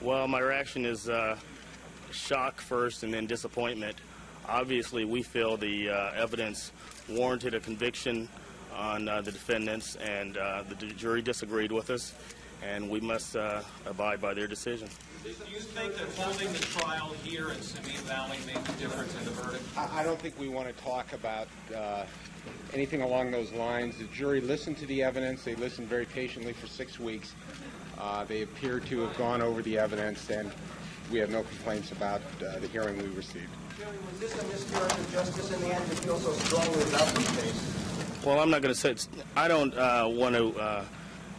Well, my reaction is uh, shock first and then disappointment. Obviously, we feel the uh, evidence warranted a conviction on uh, the defendants, and uh, the d- jury disagreed with us, and we must uh, abide by their decision. Do you think that holding the trial here in Simi Valley made a difference in the verdict? I I don't think we want to talk about uh, anything along those lines. The jury listened to the evidence. They listened very patiently for six weeks. Uh, They appear to have gone over the evidence, and we have no complaints about uh, the hearing we received. Well, I'm not going to say, it's, I don't uh, want to uh,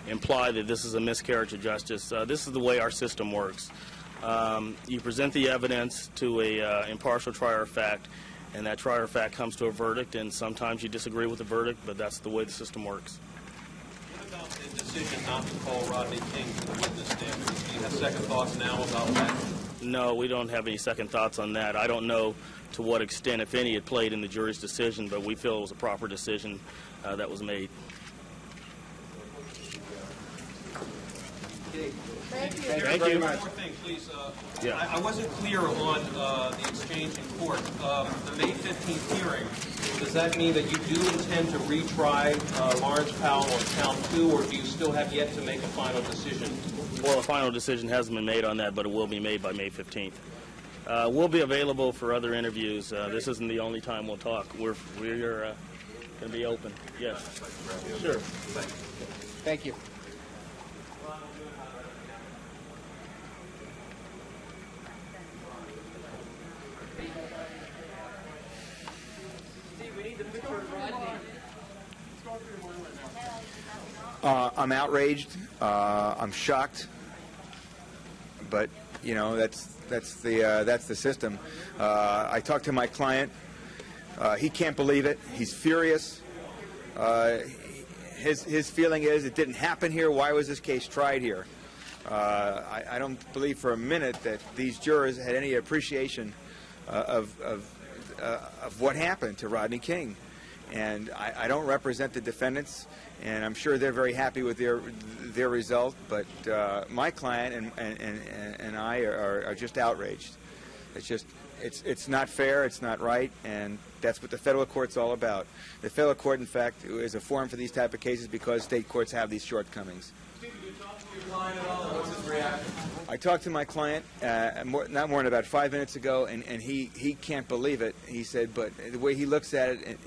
imply that this is a miscarriage of justice. Uh, this is the way our system works. Um, you present the evidence to a uh, impartial trier of fact, and that trier of fact comes to a verdict, and sometimes you disagree with the verdict, but that's the way the system works. What about the decision not to call Rodney King to the witness stand? Do you have second thoughts now about that? No, we don't have any second thoughts on that. I don't know to what extent, if any, it played in the jury's decision, but we feel it was a proper decision uh, that was made. Thank you Thank very you. One more thing, please. Uh, Yeah. I, I wasn't clear on uh, the exchange in court. Um, the May 15th hearing, does that mean that you do intend to retry uh, Lawrence Powell on count two, or do you still have yet to make a final decision? Well, a final decision hasn't been made on that, but it will be made by May 15th. Uh, we'll be available for other interviews. Uh, this isn't the only time we'll talk. We're we're uh, going to be open. Yes. Sure. Thank you. Uh, I'm outraged. Uh, I'm shocked. But you know that's that's the uh, that's the system. Uh, I talked to my client. Uh, he can't believe it. He's furious. Uh, his his feeling is it didn't happen here. Why was this case tried here? I, I don't believe for a minute that these jurors had any appreciation of of, of what happened to Rodney King. And I, I don't represent the defendants, and I'm sure they're very happy with their their result. But uh, my client and and, and, and I are, are just outraged. It's just it's it's not fair. It's not right, and that's what the federal court's all about. The federal court, in fact, is a forum for these type of cases because state courts have these shortcomings. I talked to my client uh, more, not more than about five minutes ago, and, and he, he can't believe it. He said, but the way he looks at it,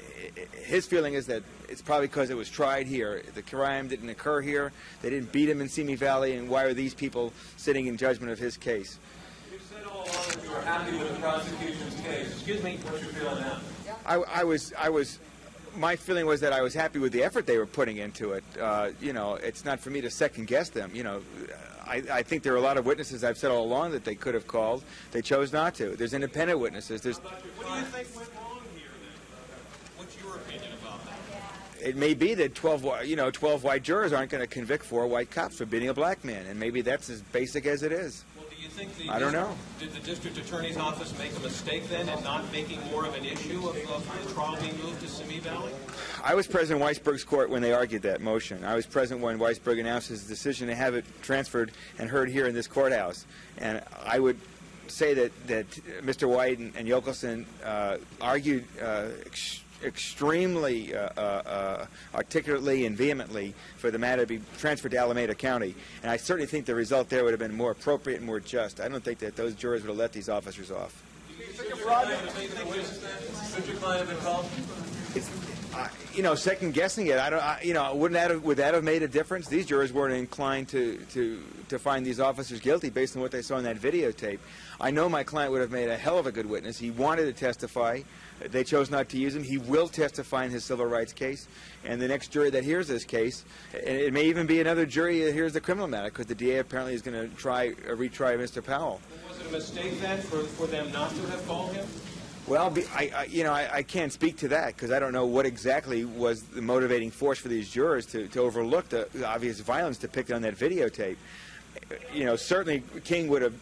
his feeling is that it's probably because it was tried here. The crime didn't occur here. They didn't beat him in Simi Valley, and why are these people sitting in judgment of his case? You said all along that you were happy with the prosecution's case. Excuse me, what's your feeling now? I, I was, I was, my feeling was that I was happy with the effort they were putting into it. Uh, you know, it's not for me to second guess them. You know, I, I think there are a lot of witnesses I've said all along that they could have called. They chose not to. There's independent witnesses. There's, What do you think went wrong here then? What's your opinion about that? it may be that 12, you know, 12 white jurors aren't going to convict four white cops for beating a black man, and maybe that's as basic as it is. Well, do you think the I don't know. Did the district attorney's office make a mistake then in not making more of an issue of, of the trial being moved to Simi Valley? I was present in Weisberg's court when they argued that motion. I was present when Weisberg announced his decision to have it transferred and heard here in this courthouse. And I would say that, that Mr. White and, and Yochelson uh, argued uh, extremely uh, uh, uh, articulately and vehemently for the matter to be transferred to Alameda County. And I certainly think the result there would have been more appropriate and more just. I don't think that those jurors would have let these officers off. Should your client have been called? it's, uh, you know, second guessing it. I don't, I, you know, wouldn't that have, would that have made a difference? These jurors weren't inclined to, to, to find these officers guilty based on what they saw in that videotape. I know my client would have made a hell of a good witness. He wanted to testify. They chose not to use him. He will testify in his civil rights case. And the next jury that hears this case, and it may even be another jury that hears the criminal matter, because the DA apparently is going to try, uh, retry Mr. Powell. Was it a mistake then for, for them not to have called him? Well, I, I, you know, I, I can't speak to that because I don't know what exactly was the motivating force for these jurors to, to overlook the obvious violence depicted on that videotape. You know, certainly King would have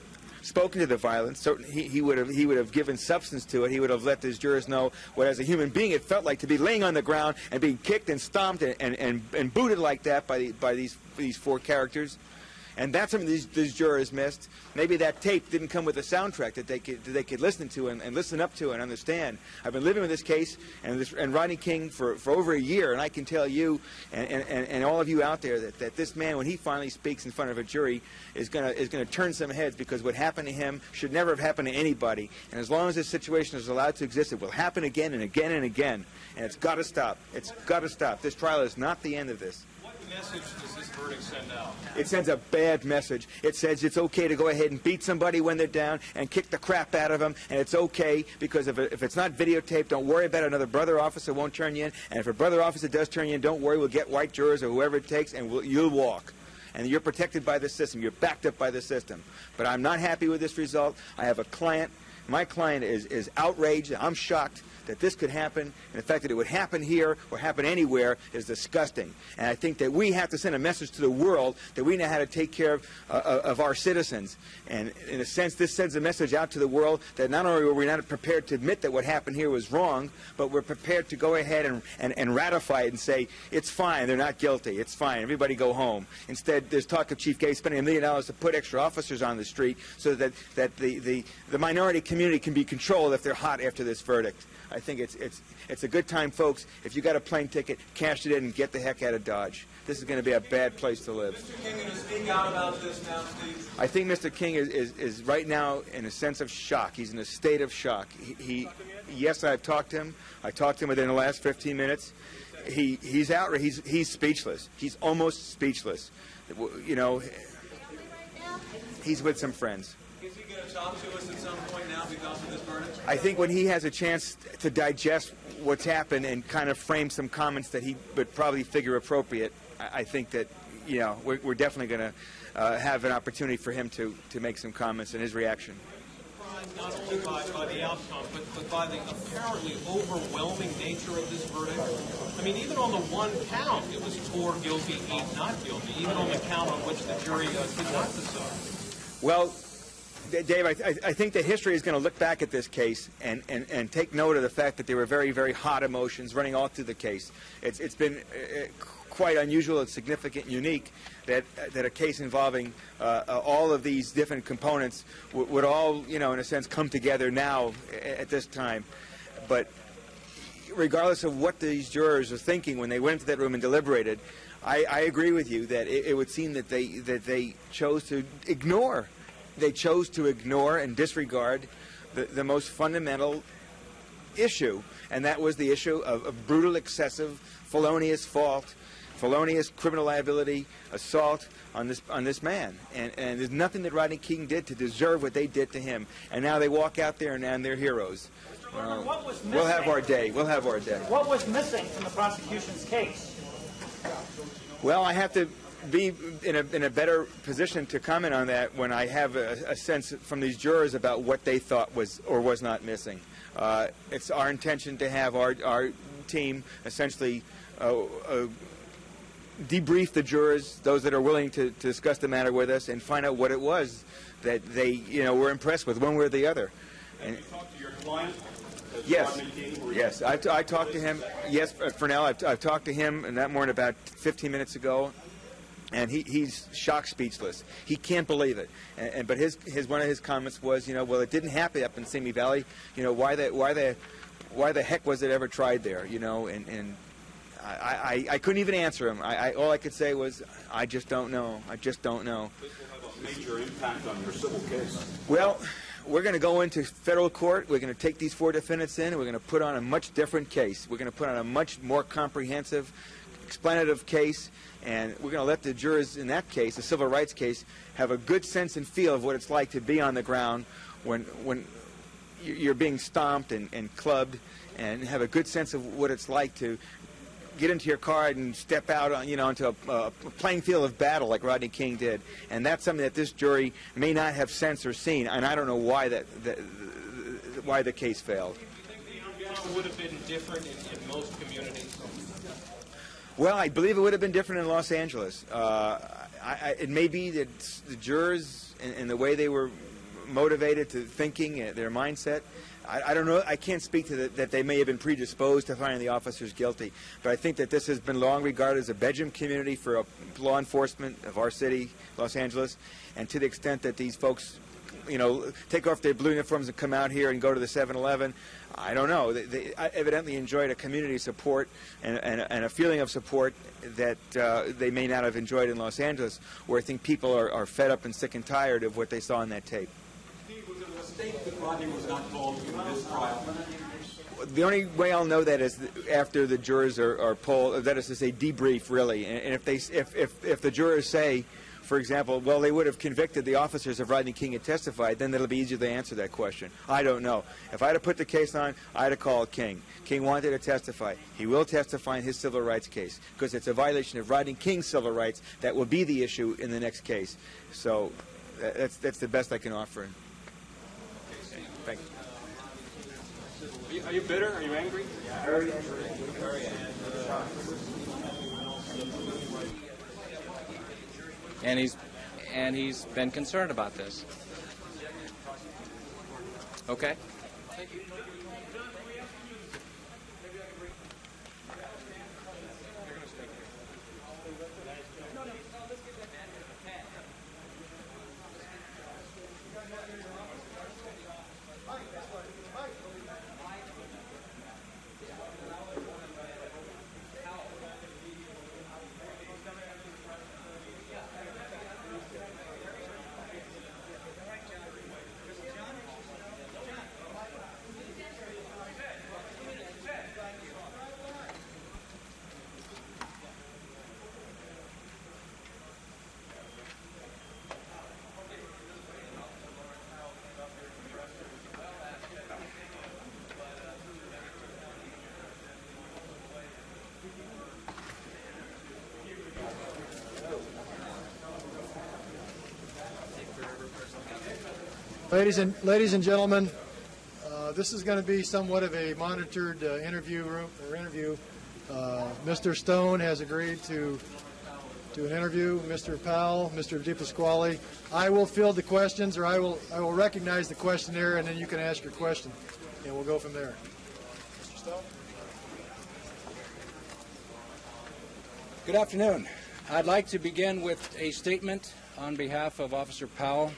spoken to the violence. He, he would have he would have given substance to it. He would have let these jurors know what, as a human being, it felt like to be laying on the ground and being kicked and stomped and, and, and, and booted like that by the, by these these four characters. And that's something these, these jurors missed. Maybe that tape didn't come with a soundtrack that they could, that they could listen to and, and listen up to and understand. I've been living with this case and, this, and Rodney King for, for over a year, and I can tell you and, and, and all of you out there that, that this man, when he finally speaks in front of a jury, is going to is gonna turn some heads because what happened to him should never have happened to anybody. And as long as this situation is allowed to exist, it will happen again and again and again. And it's got to stop. It's got to stop. This trial is not the end of this. Message does this verdict send out? It sends a bad message. It says it's okay to go ahead and beat somebody when they're down and kick the crap out of them, and it's okay because if, if it's not videotaped, don't worry about it. Another brother officer won't turn you in, and if a brother officer does turn you in, don't worry. We'll get white jurors or whoever it takes, and we'll, you'll walk. And you're protected by the system. You're backed up by the system. But I'm not happy with this result. I have a client. My client is, is outraged. I'm shocked that this could happen, and the fact that it would happen here or happen anywhere is disgusting. And I think that we have to send a message to the world that we know how to take care of, uh, of our citizens. And in a sense, this sends a message out to the world that not only were we not prepared to admit that what happened here was wrong, but we're prepared to go ahead and, and, and ratify it and say, it's fine, they're not guilty, it's fine, everybody go home. Instead, there's talk of Chief Gates spending a million dollars to put extra officers on the street so that, that the, the, the minority community can be controlled if they're hot after this verdict. I think it's, it's, it's a good time, folks. If you got a plane ticket, cash it in and get the heck out of Dodge. This is going to be a bad place to live. Mr. King, to speak out about this now, Steve? I think Mr. King is, is, is right now in a sense of shock. He's in a state of shock. He, he yes, I've talked to him. I talked to him within the last 15 minutes. He, he's out. He's, he's speechless. He's almost speechless. You know, he's with some friends. Is he going to talk to us at some point now because of this verdict? I think when he has a chance to digest what's happened and kind of frame some comments that he would probably figure appropriate, I, I think that you know we're, we're definitely going to uh, have an opportunity for him to, to make some comments and his reaction. Not only by, by the outcome, but, but by the apparently overwhelming nature of this verdict. I mean, even on the one count, it was four guilty, eight not guilty. Even on the count on which the jury uh, did not decide. Well, Dave, I, I I think that history is going to look back at this case and, and, and take note of the fact that there were very, very hot emotions running all through the case. It's, it's been uh, quite unusual and significant and unique that, that a case involving uh, uh, all of these different components would all, you know, in a sense, come together now at this time. But regardless of what these jurors were thinking when they went into that room and deliberated, I, I agree with you that it, it would seem that they that they chose to ignore, they chose to ignore and disregard the, the most fundamental issue, and that was the issue of, of brutal, excessive, felonious fault, felonious criminal liability, assault on this on this man. And, and there's nothing that Rodney King did to deserve what they did to him. And now they walk out there and, and they're heroes. Lerman, what was um, We'll have our day. We'll have our day. What was missing from the prosecution's case? Well, I have to be in a, in a better position to comment on that when I have a, a sense from these jurors about what they thought was or was not missing. Uh, it's our intention to have our, our team essentially uh, uh, debrief the jurors, those that are willing to, to discuss the matter with us, and find out what it was that they, you know, were impressed with, one way or the other. And, talked to your client? Yes, yes. I, I talked to him. Yes, uh, Fernell. I've, I've talked to him, and that morning about 15 minutes ago, and he, he's shocked, speechless. He can't believe it. And, and but his his one of his comments was, you know, well, it didn't happen up in Simi Valley. You know, why the why the why the heck was it ever tried there? You know, and and. I, I, I couldn't even answer him. I, I, all I could say was, I just don't know. I just don't know. This will have a major impact on your civil case. Well, we're going to go into federal court. We're going to take these four defendants in. and We're going to put on a much different case. We're going to put on a much more comprehensive, explanative case, and we're going to let the jurors in that case, the civil rights case, have a good sense and feel of what it's like to be on the ground when when you- you're being stomped and, and clubbed, and have a good sense of what it's like to get into your car and step out on, you know, into a, playing field of battle like Rodney King did. And that's something that this jury may not have sensed or seen. And I don't know why that, that why the case failed. Do you think the would have been different in, in most communities? Well, I believe it would have been different in Los Angeles. Uh, I, I, it may be that the jurors and, and the way they were motivated to thinking, uh, their mindset, I, I don't know. I can't speak to the, that they may have been predisposed to finding the officers guilty, but I think that this has been long regarded as a bedroom community for uh, law enforcement of our city, Los Angeles, and to the extent that these folks, you know, take off their blue uniforms and come out here and go to the 7-Eleven, I don't know. They, they evidently enjoyed a community support and, and, and a feeling of support that uh, they may not have enjoyed in Los Angeles, where I think people are, are fed up and sick and tired of what they saw in that tape. Steve, was it a mistake that Rodney was not called to this trial? The only way I'll know that is after the jurors are, are polled. That is to say, debrief really. And, and if they, if, if, if the jurors say, for example, well, they would have convicted the officers if Rodney King had testified, then it'll be easier to answer that question. I don't know. If I'd have put the case on, I'd have called King. King wanted to testify. He will testify in his civil rights case because it's a violation of Rodney King's civil rights that will be the issue in the next case. So that's that's the best I can offer. Thank you. Are you, are you bitter? Are you angry? And he's and he's been concerned about this. Okay. Ladies and, ladies and gentlemen, uh, this is going to be somewhat of a monitored uh, interview room, or interview. Uh, Mr. Stone has agreed to, to an interview. Mr. Powell, Mr. DePasquale. I will field the questions, or I will, I will recognize the questionnaire, and then you can ask your question, and we'll go from there. Mr. Stone? Good afternoon. I'd like to begin with a statement on behalf of Officer Powell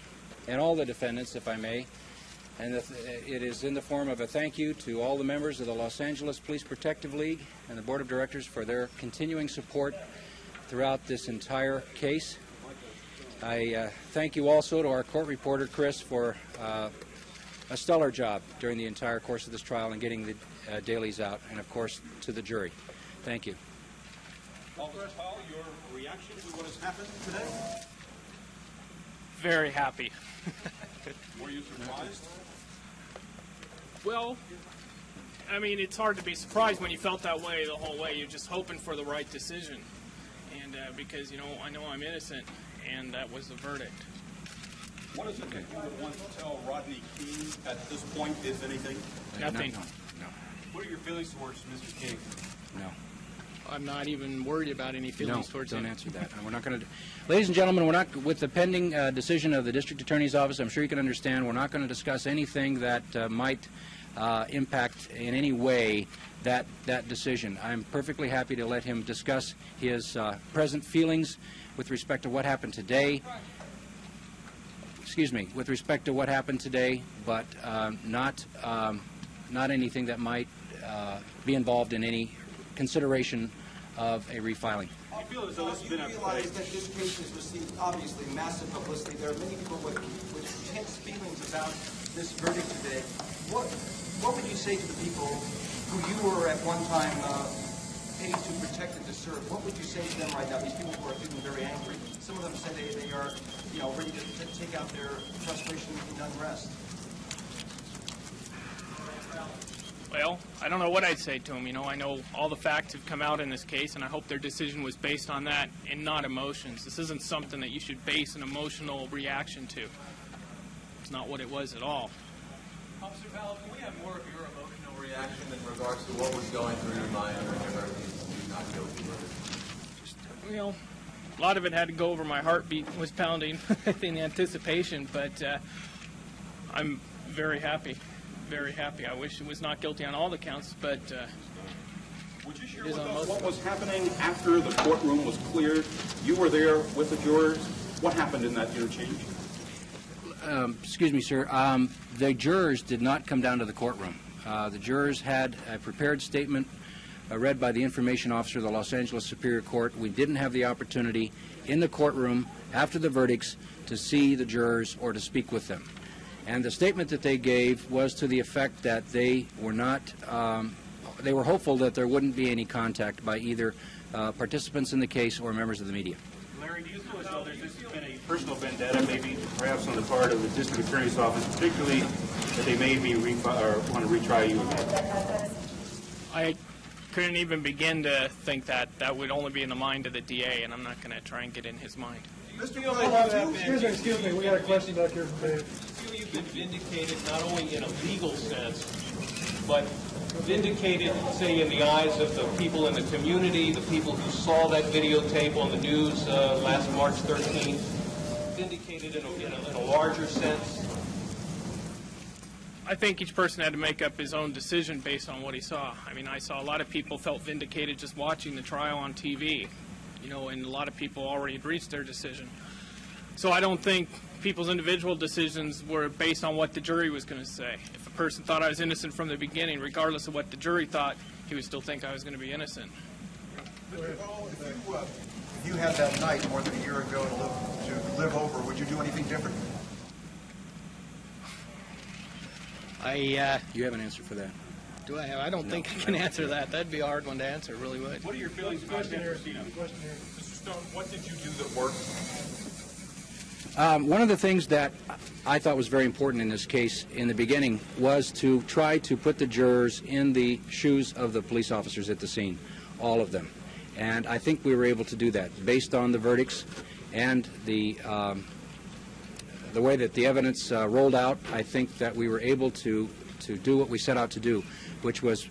and all the defendants, if I may. And it is in the form of a thank you to all the members of the Los Angeles Police Protective League and the Board of Directors for their continuing support throughout this entire case. I uh, thank you also to our court reporter, Chris, for uh, a stellar job during the entire course of this trial and getting the uh, dailies out, and of course to the jury. Thank you. Officer Powell, your reaction to what has happened today? Very happy. Were you surprised? Well, I mean, it's hard to be surprised when you felt that way the whole way. You're just hoping for the right decision. And uh, because, you know, I know I'm innocent, and that was the verdict. What is it that you would want to tell Rodney King at this point, if anything? Nothing. No, no, What are your feelings towards Mr. King? no. I'm not even worried about any No, feelings towards don't him. answer that. We're not going to, ladies and gentlemen, we're not, with the pending uh, decision of the District Attorney's Office, I'm sure you can understand, we're not going to discuss anything that uh, might uh, impact in any way that, that decision. I'm perfectly happy to let him discuss his uh, present feelings with respect to what happened today, excuse me, with respect to what happened today, but um, not, um, not anything that might uh, be involved in any consideration of a refiling. Do you feel as though this has been a... realize that this case has received obviously massive publicity. There are many people with, with intense feelings about this verdict today. What, what would you say to the people who you were at one time uh, paid to protect and to serve? What would you say to them right now? These people who are feeling very angry. Some of them say they, they are, you know, ready to, to take out their frustration and unrest. Well, I don't know what I'd say to him. You know, I know all the facts have come out in this case, and I hope their decision was based on that and not emotions. This isn't something that you should base an emotional reaction to. It's not what it was at all. Officer Powell, can we have more of your emotional reaction in regards to what was going through your mind when you not guilty verdicts? you know, a lot of it had to go over my heartbeat was pounding in anticipation, but uh, I'm very happy, very happy. I wish it was not guilty on all the counts, but uh, Would you share with us what was happening after the courtroom was cleared? You were there with the jurors. What happened in that interchange? Um, excuse me, sir. Um, the jurors did not come down to the courtroom. Uh, the jurors had a prepared statement uh, read by the information officer of the Los Angeles Superior Court. We didn't have the opportunity in the courtroom after the verdicts to see the jurors or to speak with them. And the statement that they gave was to the effect that they were not, um, they were hopeful that there wouldn't be any contact by either uh, participants in the case or members of the media. Larry, do you feel as though there's just been a personal vendetta, maybe perhaps on the part of the district attorney's office, particularly that they may be or want to retry you again? I couldn't even begin to think that. That would only be in the mind of the DA, and I'm not going to try and get in his mind. Mr. Excuse me, excuse me, we got a question back here vindicated not only in a legal sense, but vindicated, say, in the eyes of the people in the community, the people who saw that videotape on the news uh, last March 13th, vindicated in a, in a, in a larger sense? I think each person had to make up his own decision based on what he saw. I mean, I saw a lot of people felt vindicated just watching the trial on TV, you know, and a lot of people already had reached their decision. So I don't think people's individual decisions were based on what the jury was going to say. If a person thought I was innocent from the beginning, regardless of what the jury thought, he would still think I was going to be innocent. Mr. Ball, if you, uh, if you had that night more than a year ago to live, to live over, would you do anything different? I, uh, You have an answer for that. do I have, I don't think I can answer that. That'd be a hard one to answer, really would. What are your feelings about Question that, Christina? Mr. Stone, what did you do that worked? Um, one of the things that I thought was very important in this case in the beginning was to try to put the jurors in the shoes of the police officers at the scene, all of them. And I think we were able to do that based on the verdicts and the, um, the way that the evidence uh, rolled out. I think that we were able to, to do what we set out to do, which was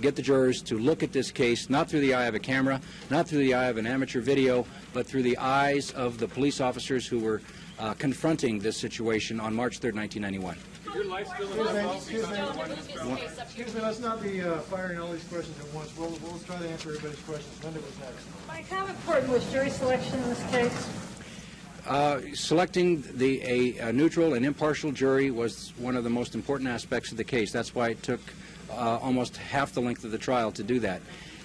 get the jurors to look at this case not through the eye of a camera, not through the eye of an amateur video, but through the eyes of the police officers who were uh, confronting this situation on March 3rd, 1991. Excuse me, excuse me, let's not be uh, firing all these questions at once. We'll, we'll try to answer everybody's questions. Linda was next. Mike, how important was jury selection in this case? Uh, selecting the, a, a neutral and impartial jury was one of the most important aspects of the case. That's why it took uh, almost half the length of the trial to do that.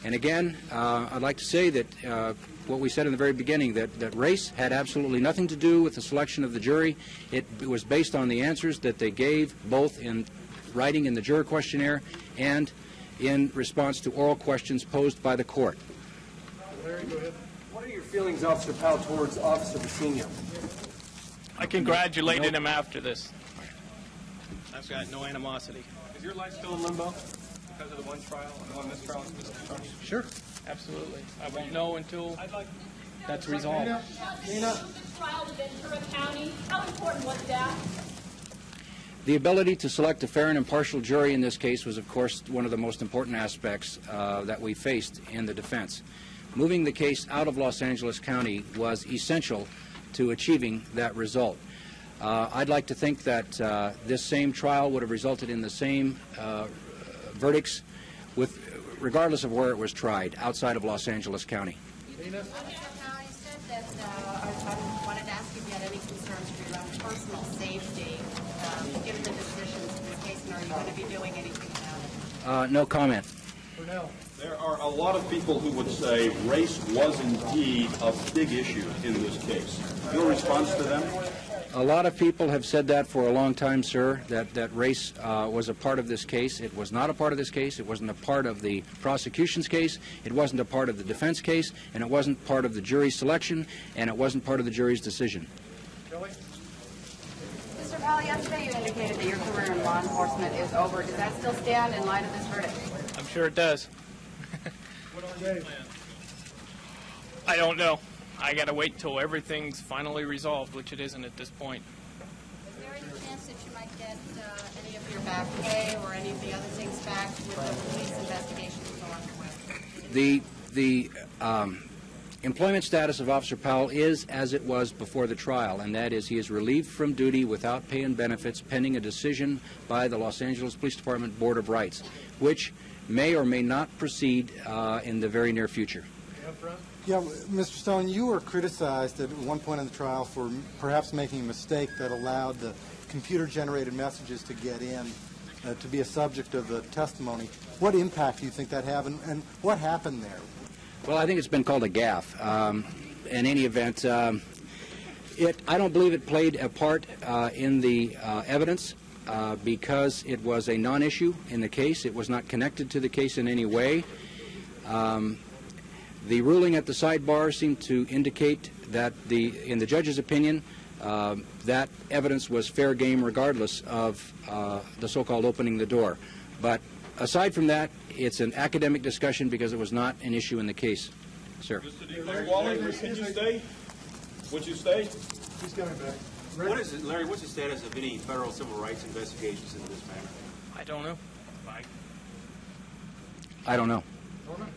And again, uh, I'd like to say that uh, what we said in the very beginning, that, that race had absolutely nothing to do with the selection of the jury. It, it was based on the answers that they gave, both in writing in the juror questionnaire and in response to oral questions posed by the court. Larry, go ahead. What are your feelings, Officer Powell, towards Officer Briseno? I congratulated him after this. I've got no animosity. Is your life still in limbo because of the one trial, the one mistrial? Sure. Absolutely. I won't know until that's resolved. Nina, Nina, The trial with Ventura County, how important was that? The ability to select a fair and impartial jury in this case was, of course, one of the most important aspects uh, that we faced in the defense. Moving the case out of Los Angeles County was essential to achieving that result. Uh, I'd like to think that uh, this same trial would have resulted in the same uh, verdicts, with, regardless of where it was tried, outside of Los Angeles County. Nina. Officer Powell, you said that, uh, I I wanted to ask if you had any concerns for your personal safety, um, given the decisions in this case, and are you going to be doing anything about it? Uh, no comment. Purnell. There are a lot of people who would say race was indeed a big issue in this case. Your response to them? A lot of people have said that for a long time, sir, that, that race uh, was a part of this case. It was not a part of this case. It wasn't a part of the prosecution's case. It wasn't a part of the defense case. And it wasn't part of the jury's selection. And it wasn't part of the jury's decision. Kelly. Mr. Powell, yesterday you indicated that your career in law enforcement is over. Does that still stand in light of this verdict? I'm sure it does. Dave. I don't know. I got to wait till everything's finally resolved, which it isn't at this point. Is there any chance that you might get uh, any of your back pay or any of the other things back with the police investigation still underway? The, the um, employment status of Officer Powell is as it was before the trial, and that is he is relieved from duty without pay and benefits pending a decision by the Los Angeles Police Department Board of Rights, which may or may not proceed uh, in the very near future. Yeah, Mr. Stone, you were criticized at one point in the trial for perhaps making a mistake that allowed the computer-generated messages to get in, uh, to be a subject of the testimony. What impact do you think that had, and, and what happened there? Well, I think it's been called a gaffe. Um, in any event, um, it, I don't believe it played a part uh, in the uh, evidence uh, because it was a non-issue in the case. It was not connected to the case in any way. Um, the ruling at the sidebar seemed to indicate that, the, in the judge's opinion, uh, that evidence was fair game regardless of uh, the so-called opening the door. But aside from that, it's an academic discussion because it was not an issue in the case. Sir. Larry Wally, can you stay? Would you stay? He's coming back. What is it, Larry, what's the status of any federal civil rights investigations into this matter? I don't know. I don't know. Norman?